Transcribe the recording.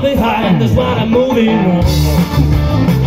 behind. That's while I'm moving on.